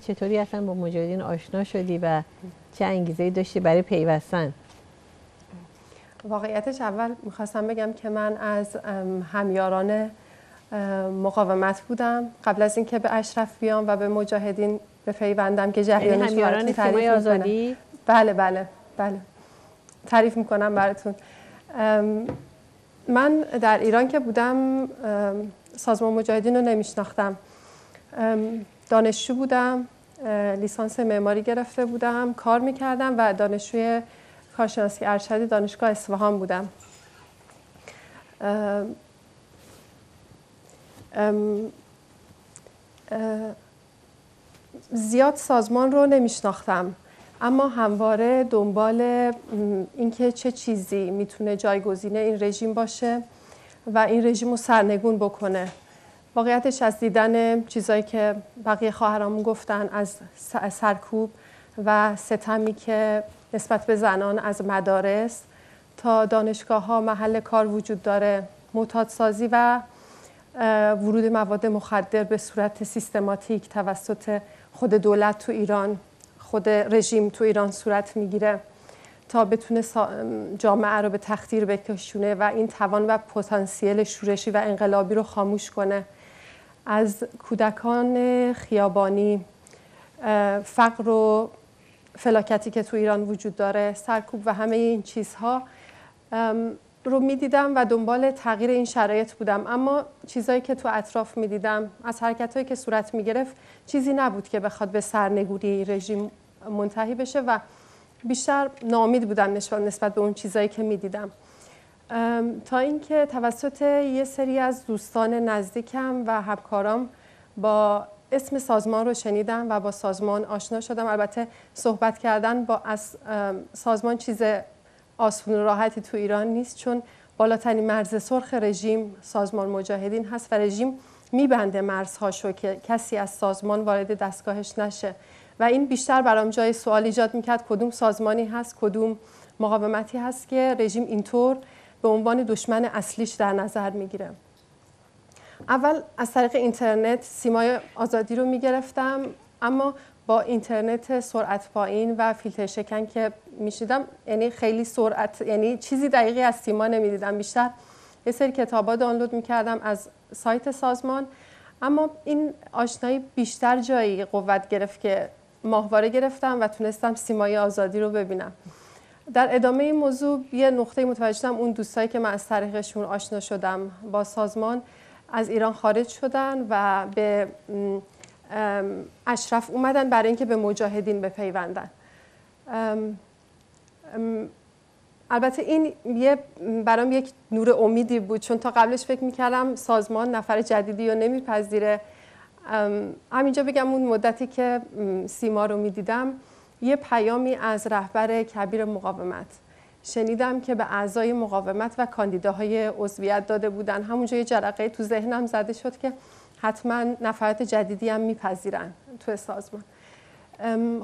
چطوری اصلا با مجاهدین آشنا شدی و چه انگیزه داشتی برای پیوستن؟ واقعیتش اول می‌خواستم بگم که من از همیاران مقاومت بودم. قبل از اینکه به اشرف بیام و به مجاهدین به پیوندم که یعنی جریانش همیاران سیمای آزادی؟ بله بله بله. تعریف می‌کنم براتون. من در ایران که بودم سازمان مجاهدین رو نمیشناختم. دانشجو بودم لیسانس معماری گرفته بودم کار می‌کردم و دانشجوی کارشناسی ارشدی دانشگاه اصفهان بودم. زیاد سازمان رو نمیشناختم اما همواره دنبال اینکه چه چیزی می‌تونه جایگزین این رژیم باشه و این رژیم رو سرنگون بکنه. واقعیتش از دیدن چیزایی که بقیه خواهرامون گفتن از سرکوب و ستمی که نسبت به زنان از مدارس تا دانشگاه ها محل کار وجود داره معتادسازی و ورود مواد مخدر به صورت سیستماتیک توسط خود دولت تو ایران خود رژیم تو ایران صورت می‌گیره تا بتونه جامعه رو به تخدیر بکشونه و این توان و پتانسیل شورشی و انقلابی رو خاموش کنه. از کودکان خیابانی فقر و فلاکتی که تو ایران وجود داره سرکوب و همه این چیزها رو می‌دیدم و دنبال تغییر این شرایط بودم. اما چیزایی که تو اطراف می‌دیدم از حرکت هایی که صورت می‌گرفت چیزی نبود که بخواد به سرنگونی رژیم منتهی بشه و بیشتر نامید بودم نسبت به اون چیزایی که می‌دیدم. تا اینکه توسط یه سری از دوستان نزدیکم و همکارام با اسم سازمان رو شنیدم و با سازمان آشنا شدم. البته صحبت کردن با از سازمان چیز آسون راحتی تو ایران نیست چون بالاترین مرز سرخ رژیم سازمان مجاهدین هست و رژیم میبنده مرزهاشو که کسی از سازمان وارد دستگاهش نشه. و این بیشتر برام جای سوال ایجاد می‌کرد کدوم سازمانی هست کدوم مقاومتی هست که رژیم اینطور به عنوان دشمن اصلیش در نظر می‌گیره. اول از طریق اینترنت سیمای آزادی رو می‌گرفتم اما با اینترنت سرعت پایین و فیلتر شکن که میشیدم یعنی خیلی سرعت یعنی چیزی دقیقی از سیما نمی‌دیدم. بیشتر یه سری کتابا دانلود می‌کردم از سایت سازمان اما این آشنایی بیشتر جایی قوت گرفت که ماهواره گرفتم و تونستم سیمای آزادی رو ببینم. در ادامه این موضوع یه نقطه متوجه شدم اون دوستایی که من از طریقشون آشنا شدم با سازمان از ایران خارج شدن و به اشرف اومدن برای اینکه به مجاهدین بپیوندن. البته این یه برام یک نور امیدی بود چون تا قبلش فکر می‌کردم سازمان نفر جدیدی رو نمیپذیره. همینجا بگم اون مدتی که سیما رو می‌دیدم یه پیامی از رهبر کبیر مقاومت. شنیدم که به اعضای مقاومت و کاندیداهای عضویت داده بودن. همونجا یه جرقه تو ذهنم زده شد که حتما نفرات جدیدی هم میپذیرن تو سازمان.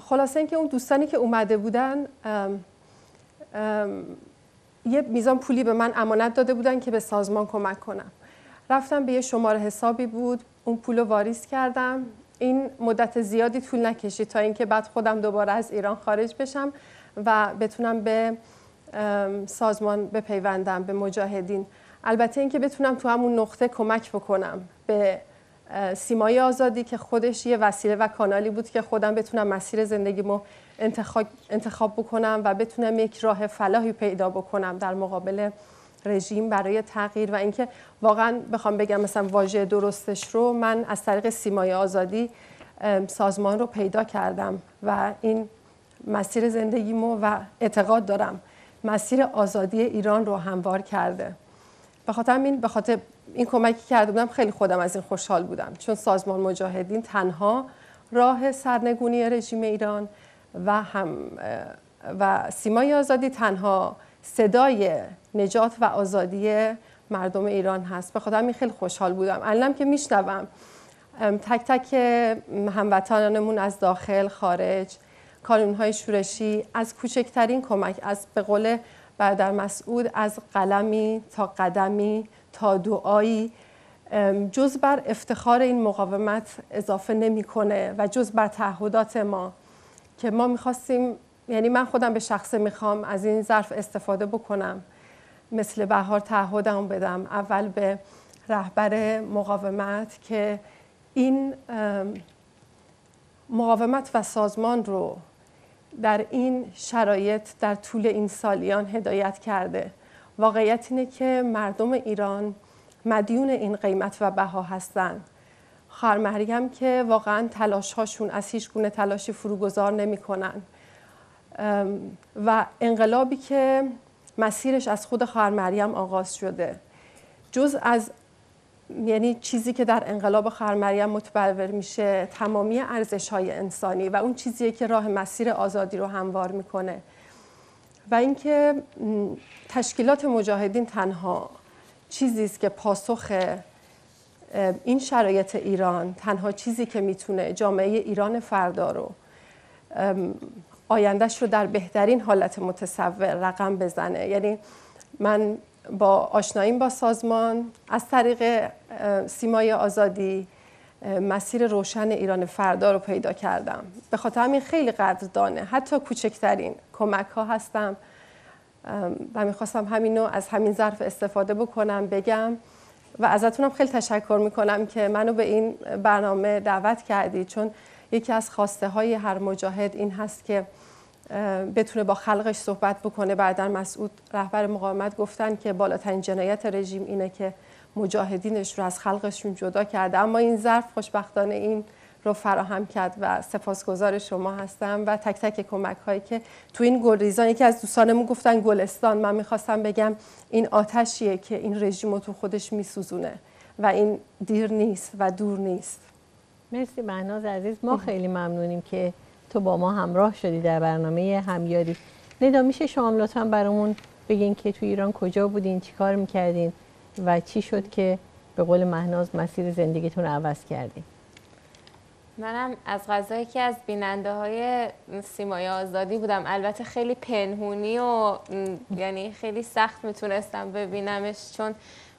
خلاصه اینکه اون دوستانی که اومده بودن یه میزان پولی به من امانت داده بودن که به سازمان کمک کنم. رفتم به یه شماره حسابی بود. اون پول رو واریز کردم. این مدت زیادی طول نکشید تا اینکه بعد خودم دوباره از ایران خارج بشم و بتونم به سازمان بپیوندم به مجاهدین. البته اینکه بتونم تو همون نقطه کمک بکنم به سیمای آزادی که خودش یه وسیله و کانالی بود که خودم بتونم مسیر زندگیمو انتخاب, انتخاب بکنم و بتونم یک راه فلاحی پیدا بکنم در مقابل رژیم برای تغییر و اینکه واقعا بخوام بگم مثلا واژه درستش رو من از طریق سیمای آزادی سازمان رو پیدا کردم و این مسیر زندگیمو و اعتقاد دارم مسیر آزادی ایران رو هموار کرده. به خاطر این به خاطر این کمکی کرده بودم خیلی خودم از این خوشحال بودم. چون سازمان مجاهدین تنها راه سرنگونی رژیم ایران و هم و سیمای آزادی تنها صدای نجات و آزادی مردم ایران هست. به این خیلی خوشحال بودم. الانم که میشنوم تک تک هموطنانمون از داخل خارج های شورشی از کوچکترین کمک از به قول برادر مسعود از قلمی تا قدمی تا دعایی جز بر افتخار این مقاومت اضافه نمی‌کنه و جز بر تعهدات ما که ما می‌خواستیم یعنی من خودم به شخصه می‌خوام از این ظرف استفاده بکنم. مثل بهار تعهدم بدم. اول به رهبر مقاومت که این مقاومت و سازمان رو در این شرایط در طول این سالیان هدایت کرده. واقعیت اینه که مردم ایران مدیون این قیمت و بها هستند خواهر مریم که واقعا تلاش هاشون از هیچ گونه تلاشی فروگذار نمی کنن. و انقلابی که مسیرش از خود خواهر مریم آغاز شده. جز از یعنی چیزی که در انقلاب خواهر مریم متبلور میشه تمامی ارزش های انسانی و اون چیزیه که راه مسیر آزادی رو هموار می‌کنه. و اینکه تشکیلات مجاهدین تنها چیزی است که پاسخ این شرایط ایران تنها چیزی که می‌تونه جامعه ایران فردا رو آیندهش رو در بهترین حالت متصور رقم بزنه. یعنی من با آشناییم با سازمان از طریق سیمای آزادی مسیر روشن ایران فردا رو پیدا کردم. به خاطر همین خیلی قدردانه. حتی کوچکترین کمک ها هستم و می‌خواستم همینو از همین ظرف استفاده بکنم بگم. و ازتونم خیلی تشکر می‌کنم که منو به این برنامه دعوت کردید چون یکی از خواسته های هر مجاهد این هست که بتونه با خلقش صحبت بکنه. بعدا مسعود رهبر مقاومت گفتن که بالاترین جنایت رژیم اینه که مجاهدینش رو از خلقشون جدا کرده. اما این ظرف خوشبختانه این رو فراهم کرد و سپاسگزار شما هستم و تک تک کمک هایی که تو این گلریزان یکی از دوستانمون گفتن گلستان. من می‌خواستم بگم این آتشیه که این رژیم رو تو خودش میسوزونه و این دیر نیست و دور نیست. مرسی مهناز عزیز. ما خیلی ممنونیم که تو با ما همراه شدی در برنامه همیاری. ندا میشه شما لطفا برامون بگین که تو ایران کجا بودین چی کار می‌کردین و چی شد که به قول مهناز مسیر زندگیتون رو عوض کردین؟ منم از غذایی که از بیننده های سیمای آزادی بودم البته خیلی پنهونی و یعنی خیلی سخت می‌تونستم ببینمش چون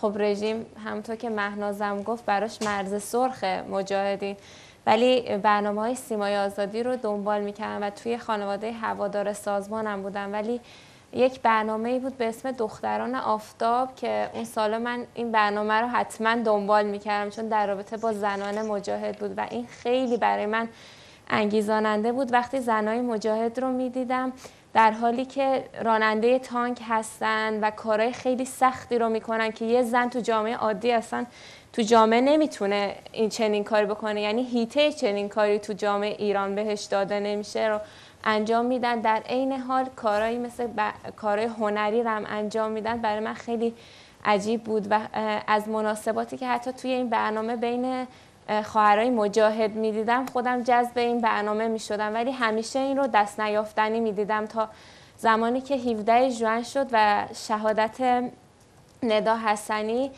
خب رژیم همونطور که مهنازم گفت براش مرز سرخ مجاهدین. ولی برنامه های سیمای آزادی رو دنبال می‌کردم و توی خانواده هوادار سازمانم بودم ولی یک برنامه بود به اسم دختران آفتاب که اون سال من این برنامه رو حتما دنبال می‌کردم چون در رابطه با زنان مجاهد بود و این خیلی برای من انگیزاننده بود. وقتی زنای مجاهد رو می‌دیدم در حالی که راننده تانک هستن و کارهای خیلی سختی رو می‌کنن که یه زن تو جامعه عادی اصلا تو جامعه نمی‌تونه این چنین کاری بکنه یعنی هیته چنین کاری تو جامعه ایران بهش داده نمیشه رو انجام میدن در عین حال کارهایی مثل. کارهای هنری رو هم انجام میدن برای من خیلی عجیب بود و از مناسباتی که حتی توی این برنامه بین خواهرای مجاهد می‌دیدم خودم جذب این برنامه می‌شدم ولی همیشه این رو دست نیافتنی می‌دیدم تا زمانی که 17 ژوئن شد و شهادت ندا حسنی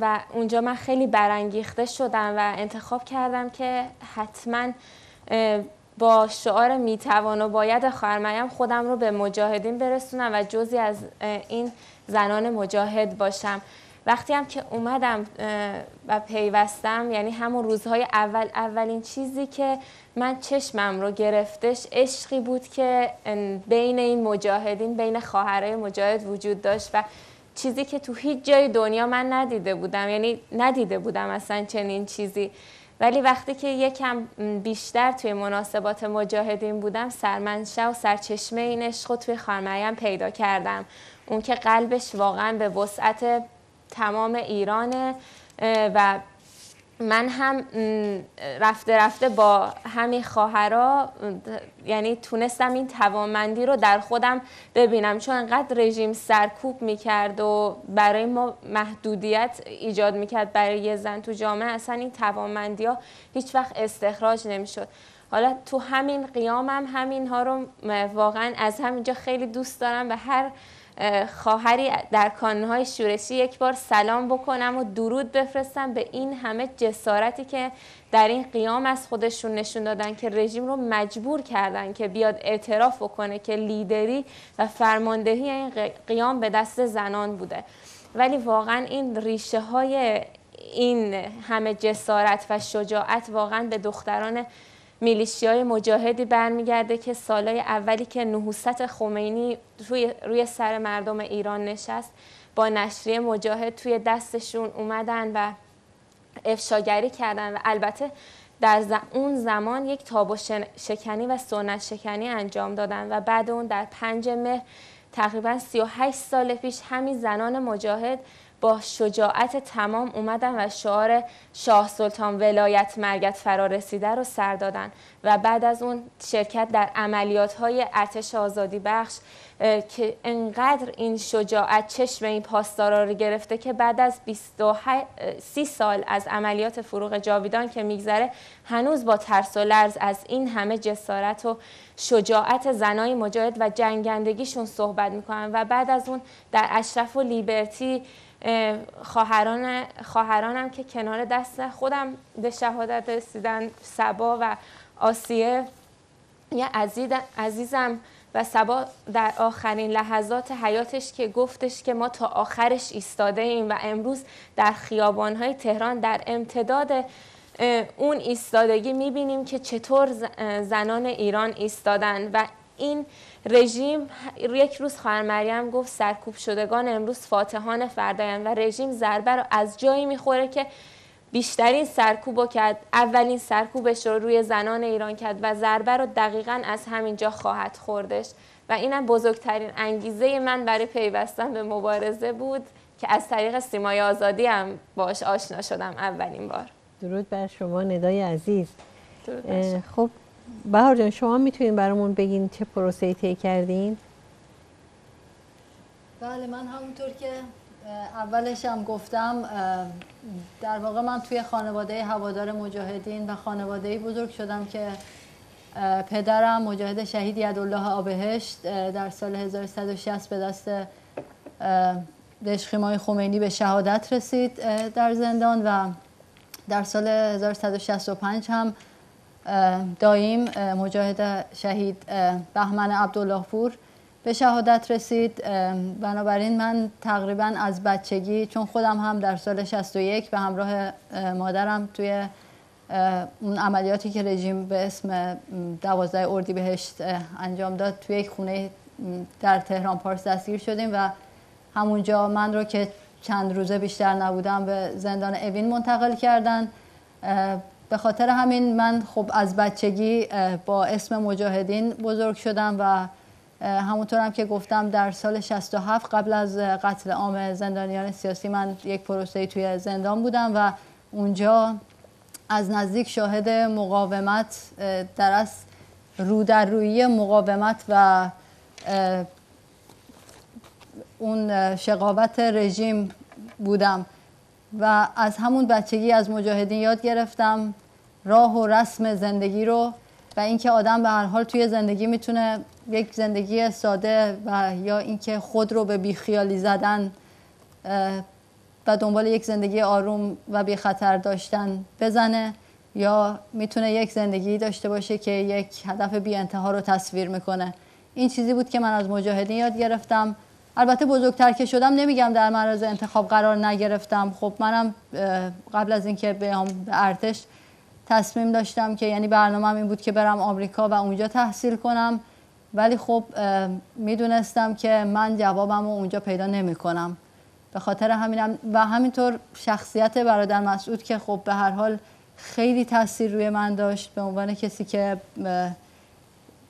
و اونجا من خیلی برانگیخته شدم و انتخاب کردم که حتما با شعار می‌توان و باید خواهر خودم رو به مجاهدین برسونم و جزی از این زنان مجاهد باشم. وقتی هم که اومدم و پیوستم یعنی همون روزهای اول اولین چیزی که من چشمم رو گرفتش عشقی بود که بین این مجاهدین بین خواهرای مجاهد وجود داشت و چیزی که تو هیچ جای دنیا من ندیده بودم. یعنی ندیده بودم اصلا چنین چیزی. ولی وقتی که یکم بیشتر توی مناسبات مجاهدین بودم سرمنشه و سرچشمه این عشق رو توی خانمریم پیدا کردم. اون که قلبش واقعا به وسعت تمام ایرانه و من هم رفته رفته با همین خواهرا یعنی تونستم این توانمندی رو در خودم ببینم. چون انقدر رژیم سرکوب می‌کرد و برای ما محدودیت ایجاد می‌کرد برای یه زن تو جامعه اصلا این توانمندی ها هیچ وقت استخراج نمی‌شد. حالا تو همین قیامم هم همین ها رو واقعا از همینجا خیلی دوست دارم و هر خواهری در کانونهای شورشی یک بار سلام بکنم و درود بفرستم به این همه جسارتی که در این قیام از خودشون نشون دادن که رژیم رو مجبور کردن که بیاد اعتراف بکنه که لیدری و فرماندهی این قیام به دست زنان بوده. ولی واقعا این ریشه های این همه جسارت و شجاعت واقعا به دختران میلیشی های مجاهدی برمیگرده که سالهای اولی که نحوست خمینی روی, روی سر مردم ایران نشست با نشریه مجاهد توی دستشون اومدن و افشاگری کردن و البته در اون زمان یک تاب شکنی و سنت شکنی انجام دادن و بعد اون در پنج مهر تقریبا 38 سال پیش همین زنان مجاهد با شجاعت تمام اومدن و شعار شاه سلطان ولایت مرگت فرا رسیده رو سر دادن. و بعد از اون شرکت در عملیات های ارتش آزادی بخش که انقدر این شجاعت چشم این پاسدارا رو گرفته که بعد از 30 سال از عملیات فروغ جاویدان که میگذره هنوز با ترس و لرز از این همه جسارت و شجاعت زنای مجاهد و جنگندگیشون صحبت می‌کنن. و بعد از اون در اشرف و لیبرتی خواهران خواهرانم که کنار دست خودم به شهادت رسیدن سبا و آسیه. یه عزیزم و سبا در آخرین لحظات حیاتش که گفتش که ما تا آخرش ایستاده ایم و امروز در خیابانهای تهران در امتداد اون ایستادگی می‌بینیم که چطور زنان ایران ایستادن و این رژیم یک روز خواهر مریم گفت سرکوب شدگان امروز فاتحان فرداین و رژیم ضربه رو از جایی می‌خوره که بیشترین سرکوب رو کرد اولین سرکوبش رو روی زنان ایران کرد و ضربه رو دقیقا از همینجا خواهد خوردش. و اینم بزرگترین انگیزه من برای پیوستن به مبارزه بود که از طریق سیمای آزادی هم باش آشنا شدم اولین بار. درود بر شما ندای عزیز. خب بهار جان شما می‌تونین برامون بگین چه پروسه طی کردین؟ بله من همونطور که اولش هم گفتم در واقع من توی خانواده هوادار مجاهدین و خانواده بزرگ شدم که پدرم مجاهد شهید یدالله آبهشت در سال 1160 به دست دشخیمای خمینی به شهادت رسید در زندان و در سال 1165 هم دایم مجاهد شهید بهمن عبدالله پور به شهادت رسید. بنابراین من تقریبا از بچگی چون خودم هم در سال 61 به همراه مادرم توی اون عملیاتی که رژیم به اسم دوازده بهشت انجام داد توی یک خونه در تهران پارس دستگیر شدیم و همونجا من رو که چند روزه بیشتر نبودم به زندان اوین منتقل کردن. به خاطر همین من خب از بچگی با اسم مجاهدین بزرگ شدم و همونطور هم که گفتم در سال 67 قبل از قتل عام زندانیان سیاسی من یک پروسه توی زندان بودم و اونجا از نزدیک شاهد مقاومت در از رو در روی مقاومت و اون شقاوت رژیم بودم و از همون بچگی از مجاهدین یاد گرفتم. راه و رسم زندگی رو و اینکه آدم به هر حال توی زندگی می‌تونه یک زندگی ساده و یا اینکه خود رو به بیخیالی زدن و دنبال یک زندگی آروم و بی خطر داشتن بزنه یا می‌تونه یک زندگی داشته باشه که یک هدف بی انتها رو تصویر می‌کنه. این چیزی بود که من از مجاهدین یاد گرفتم. البته بزرگتر که شدم نمیگم در معرض انتخاب قرار نگرفتم. خب منم قبل از اینکه بیام به ارتش تصمیم داشتم که یعنی برنامه این بود که برم آمریکا و اونجا تحصیل کنم. ولی خب می‌دونستم که من جوابم رو اونجا پیدا نمی کنم به خاطر همینم و همینطور شخصیت برادر مسعود که خب به هر حال خیلی تاثیر روی من داشت به عنوان کسی که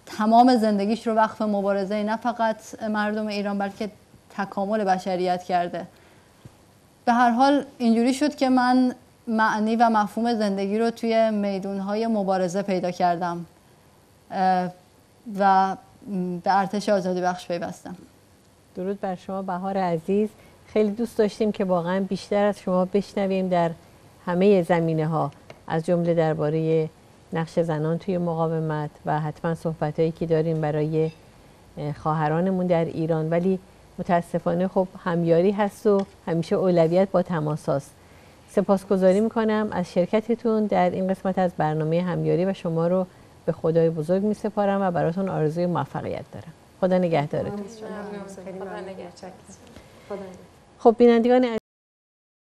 تمام زندگیش رو وقف مبارزه نه فقط مردم ایران بلکه تکامل بشریت کرده. به هر حال اینجوری شد که من معنی و مفهوم زندگی رو توی میدونهای مبارزه پیدا کردم. و به ارتش آزادی بخش پیوستم. درود بر شما بهار عزیز. خیلی دوست داشتیم که واقعا بیشتر از شما بشنویم در همه زمینه ها از جمله درباره نقش زنان توی مقاومت و حتما صحبت هایی که داریم برای خواهرانمون در ایران. ولی متاسفانه خب همیاری هست و همیشه اولویت با تماس هست. سپاسگزاری می‌کنم از شرکتتون در این قسمت از برنامه همیاری و شما رو به خدای بزرگ می سپارم و براتون آرزوی موفقیت دارم. خدا نگهدارتون. خب بینندگان